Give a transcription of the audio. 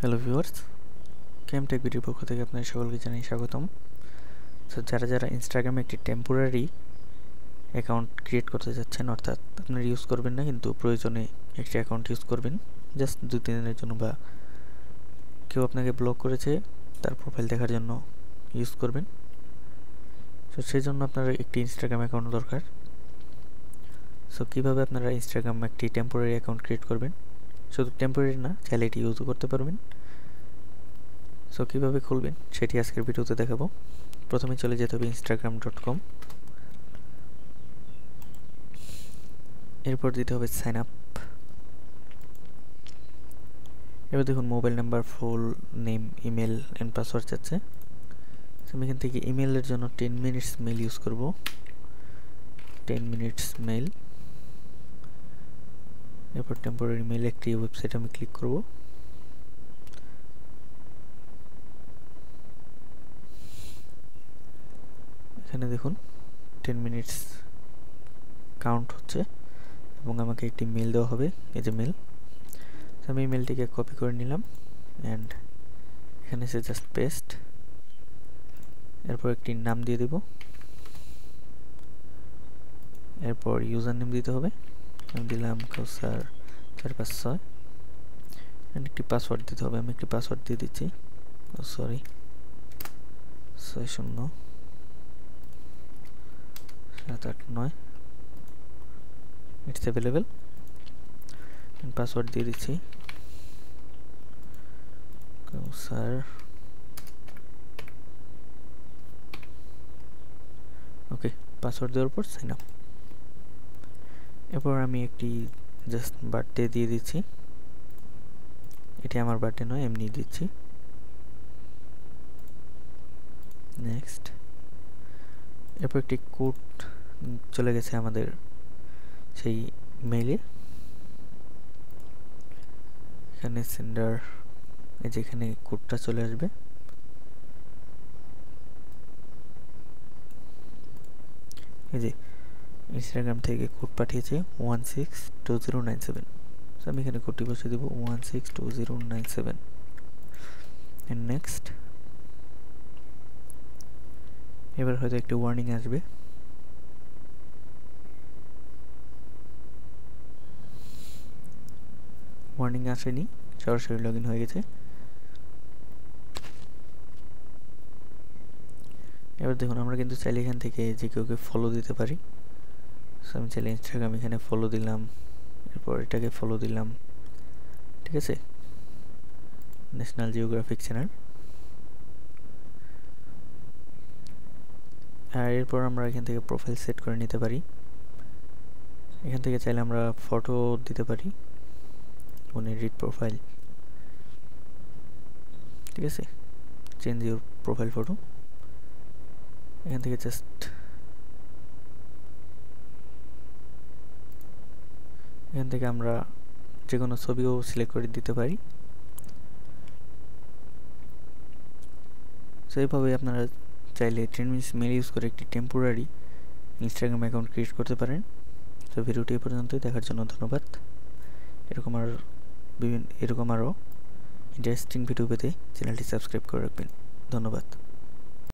Hello viewers Camtek ভিডিওর পক্ষ থেকে আপনাদের সকলকে জানাই স্বাগতম। সো যারা যারা ইনস্টাগ্রামে একটি টেম্পোরারি অ্যাকাউন্ট ক্রিয়েট করতে যাচ্ছেন, অর্থাৎ আপনারা ইউজ করবেন না, কিন্তু প্রয়োজনে একটি অ্যাকাউন্ট ইউজ করবেন জাস্ট দু তিন দিনের জন্য বা কেউ আপনাকে ব্লক করেছে, তার প্রোফাইল দেখার জন্য ইউজ করবেন। সো সেই জন্য আপনার একটি ইনস্টাগ্রাম অ্যাকাউন্ট দরকার। সো কীভাবে আপনারা ইনস্টাগ্রাম একটি টেম্পোরারি অ্যাকাউন্ট ক্রিয়েট করবেন? শুধু টেম্পোরারি না, চাইলে এটি ইউজও করতে পারবেন। সো কীভাবে খুলবেন সেটি আজকের ভিডিওতে দেখাবো। প্রথমে চলে যেতে হবে ইনস্টাগ্রাম ডট কম এরপর দিতে হবে সাইন আপ এবার দেখুন mobile number full name email and password চাচ্ছে আমি এখান থেকে ইমেলের জন্য টেন মিনিটস মেল ইউজ করব। টেন মিনিটস মেল এরপর টেম্পোরারি মেল একটি ওয়েবসাইট আমি ক্লিক করব। এখানে দেখুন টেন মিনিটস কাউন্ট হচ্ছে এবং আমাকে একটি মেল দেওয়া হবে, এই যে মেল আমি এই মেলটিকে কপি করে নিলাম অ্যান্ড এখানে সে জাস্ট পেস্ট এরপর একটি নাম দিয়ে দেব। এরপর ইউজার নেম দিতে হবে। দিলাম কাউসার চার পাঁচ ছয়। একটি পাসওয়ার্ড দিতে হবে, আমি একটি পাসওয়ার্ড দিয়ে দিচ্ছি। সরি ছয় শূন্য। সাত আট নয়। ইটস অ্যাভেলেবেল পাসওয়ার্ড দিয়ে দিচ্ছি। কাউসার। ওকে পাসওয়ার্ড দেওয়ার পর সাইন আপ এরপর আমি একটি জাস্ট বার্থডে দিয়ে দিচ্ছি। এটি আমার বার্থডে নয়, এমনি দিচ্ছি। নেক্সট এরপর একটি কোড চলে গেছে আমাদের সেই মেইলে এখানে সেন্ডার এই যে এখানে কোডটা চলে আসবে। এই যে ইনস্টাগ্রাম থেকে কোড পাঠিয়েছে one six two zero nine seven so আমি এখানে কোডটি বসে দেবো one six two zero nine seven and next এবার হয়তো একটি ওয়ার্নিং আসবে। ওয়ার্নিং আসেনি, সরাসরি লগ হয়ে গেছে। এবার দেখুন, আমরা কিন্তু চাইলে এখান থেকে যে কেউকে ফলো দিতে পারি। সো আমি চাইলে ইনস্টাগ্রাম এখানে ফলো দিলাম, এরপর এটাকে ফলো দিলাম, ঠিক আছে? ন্যাশনাল জিওগ্রাফিক চ্যানেল আর এরপর আমরা এখান থেকে প্রোফাইল সেট করে নিতে পারি। এখান থেকে চাইলে আমরা ফটো দিতে পারি মানে এডিট প্রোফাইল ঠিক আছে? চেঞ্জ ইউর প্রোফাইল ফটো এখান থেকে জাস্ট এখান থেকে আমরা যে কোনো ছবিও সিলেক্ট করে দিতে পারি। এইভাবে আপনারা চাইলে টেন মিনিটস মেল ইউজ করে একটি টেম্পোরারি ইনস্টাগ্রাম অ্যাকাউন্ট ক্রিয়েট করতে পারেন। তো ভিডিওটি এ পর্যন্তই। দেখার জন্য ধন্যবাদ। এরকম আর বিভিন্ন এরকম আরও ইন্টারেস্টিং ভিডিও পেতে চ্যানেলটি সাবস্ক্রাইব করে রাখবেন। ধন্যবাদ।